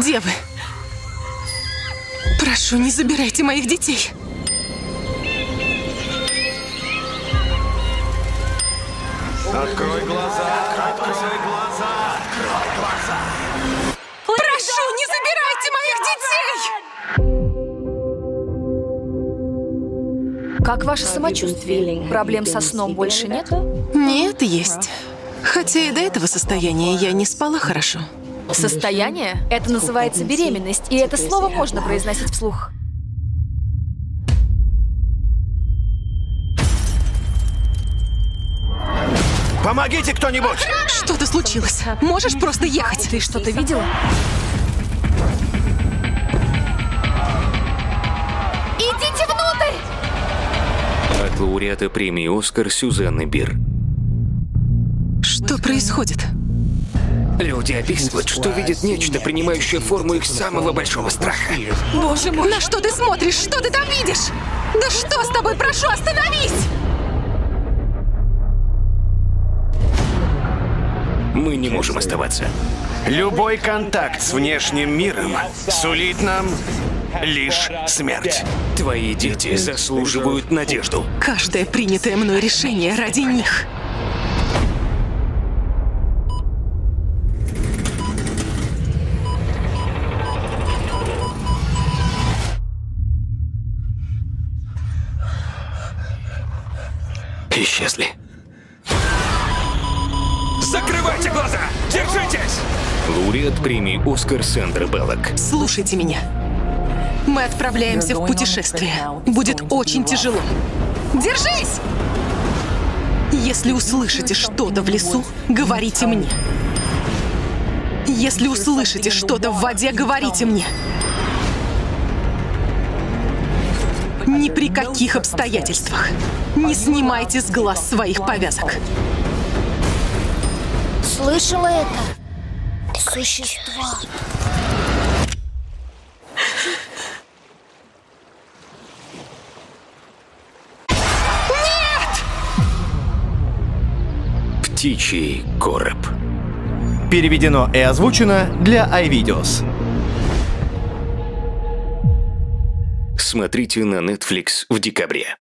Где вы? Прошу, не забирайте моих детей. Открой глаза, открой глаза. Прошу, не забирайте моих детей! Как ваше самочувствие? Проблем со сном больше нет? Нет, есть. Хотя и до этого состояния я не спала хорошо. Состояние? Это называется беременность, и это слово можно произносить вслух. Помогите кто-нибудь! Что-то случилось. Можешь просто ехать? Ты что-то видела? Идите внутрь! От лауреата премии «Оскар» Сюзанны Бир. Что происходит? Люди описывают, что видят нечто, принимающее форму их самого большого страха. Боже мой! На что ты смотришь? Что ты там видишь? Да что с тобой? Прошу, остановись! Мы не можем оставаться. Любой контакт с внешним миром сулит нам лишь смерть. Твои дети заслуживают надежду. Каждое принятое мной решение ради них. Исчезли. Закрывайте глаза! Держитесь! Лауреат премии «Оскар» Сандра Беллок. Слушайте меня. Мы отправляемся в путешествие. Будет очень тяжело. Держись! Если услышите что-то в лесу, говорите мне. Если услышите что-то в воде, говорите мне. Ни при каких обстоятельствах не снимайте с глаз своих повязок. Слышала это? Существа. Птичий короб. Переведено и озвучено для iVideos. Смотрите на Netflix в декабре.